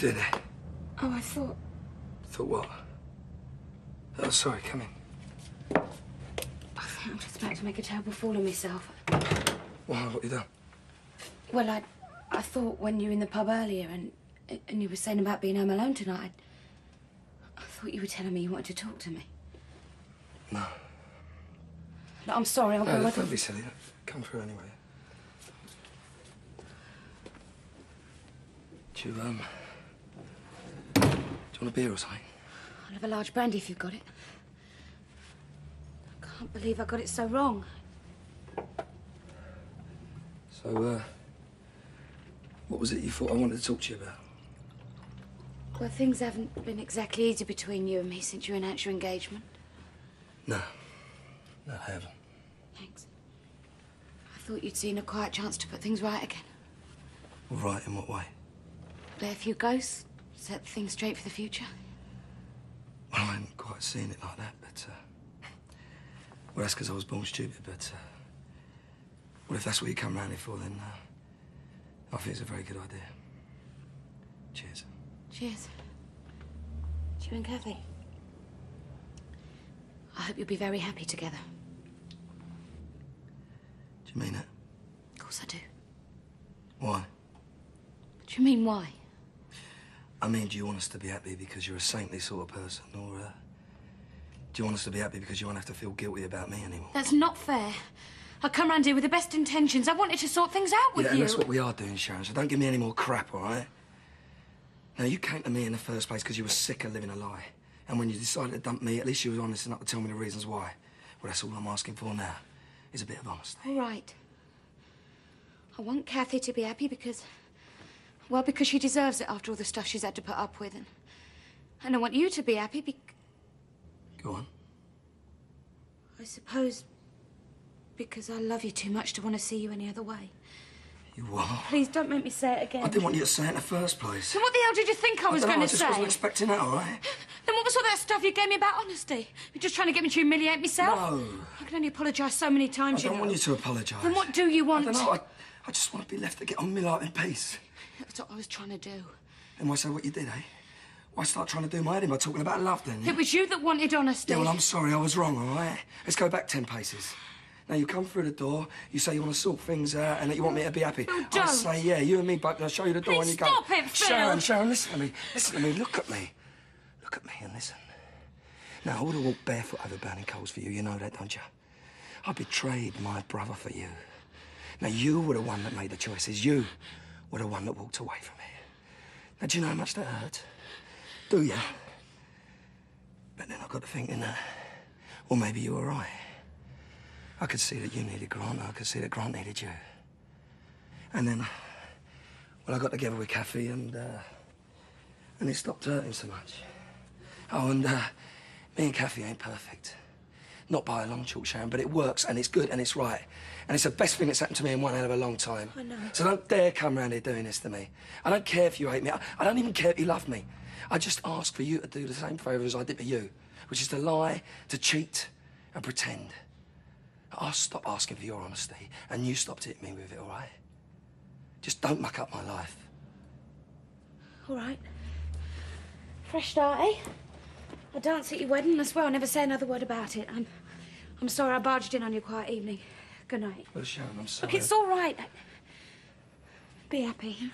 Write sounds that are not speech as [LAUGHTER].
doing there? Oh, I thought. Thought what? Oh, sorry, come in. I think I'm just about to make a terrible fool of myself. Why, what you done? Well, I, I thought when you were in the pub earlier and and you were saying about being home alone tonight, I thought you were telling me you wanted to talk to me. No. No, I'm sorry. I'll No, go. I don't be silly. Come through anyway. Do you, um... You want a beer or something? I'll have a large brandy if you've got it. I can't believe I got it so wrong. So, uh... What was it you thought I wanted to talk to you about? Well, things haven't been exactly easy between you and me since you announced your engagement. No. No, I haven't. Thanks. I thought you'd seen a quiet chance to put things right again. Right, in what way? Play a few ghosts, set things straight for the future. Well, I hadn't quite seen it like that, but, uh... Well, that's because I was born stupid, but, uh... Well, if that's what you come round here for, then, uh... I think it's a very good idea. Cheers. Cheers. To you and Kathy. I hope you'll be very happy together. Do you mean it? Of course I do. Why? Do you mean why? I mean, do you want us to be happy because you're a saintly sort of person, or, uh... Do you want us to be happy because you won't have to feel guilty about me anymore? That's not fair. I come round here with the best intentions. I wanted to sort things out with yeah, you. and that's what we are doing, Sharon, so don't give me any more crap, all right? Now, you came to me in the first place because you were sick of living a lie. And when you decided to dump me, at least you were honest enough to tell me the reasons why. Well, that's all I'm asking for now, is a bit of honesty. All right. I want Kathy to be happy because... Well, because she deserves it after all the stuff she's had to put up with. And, and I want you to be happy because... Go on. I suppose because I love you too much to want to see you any other way. You are. Please don't make me say it again. I didn't want you to say it in the first place. So what the hell did you think I was don't know, going I to just say? wasn't expecting that, all right? [SIGHS] Then what was all that stuff you gave me about honesty? You're just trying to get me to humiliate myself? No. I can only apologise so many times, I don't know. want you to apologise. Then what do you want? I don't know. I, I just want to be left to get on with my life in peace. That's what I was trying to do. And why say what you did, eh? Why start trying to do my head in by talking about love then? It was you that wanted honesty. Yeah, well, I'm sorry, I was wrong, all right? Let's go back ten paces. Now, you come through the door, you say you want to sort things out and that you want me to be happy. Phil, I say, yeah, you and me, but I'll show you the door Please and you go. stop it, Phil. Sharon, Sharon, listen to me. Listen to me, look at me. Look at me and listen. Now, I would have walked barefoot over burning coals for you, you know that, don't you? I betrayed my brother for you. Now, you were the one that made the choices. You were the one that walked away from me. Now, do you know how much that hurt? Do you? But then I got to thinking that, well, maybe you were right. I could see that you needed Grant. I could see that Grant needed you. And then, well, I got together with Kathy and, uh, and it stopped hurting so much. Oh, and, uh, me and Kathy ain't perfect. Not by a long chalk, Sharon, but it works and it's good and it's right. And it's the best thing that's happened to me in one hell of a long time. I know. So don't dare come round here doing this to me. I don't care if you hate me. I, I don't even care if you love me. I just ask for you to do the same favour as I did for you, which is to lie, to cheat, and pretend. I'll stop asking for your honesty, and you stop hitting me with it, all right? Just don't muck up my life. All right. Fresh start, eh? I'll dance at your wedding. I swear I'll never say another word about it. I'm, I'm sorry I barged in on your quiet evening. Good night. Well, Sharon, I'm sorry. Look, it's all right. Be happy.